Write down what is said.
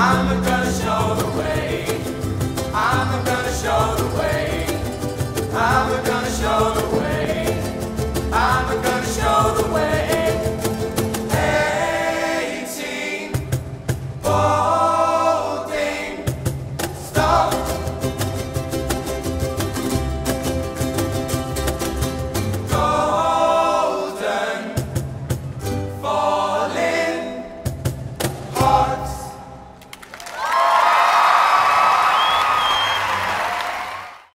I'm gonna show the way. I'm gonna show the way. I'm gonna show the.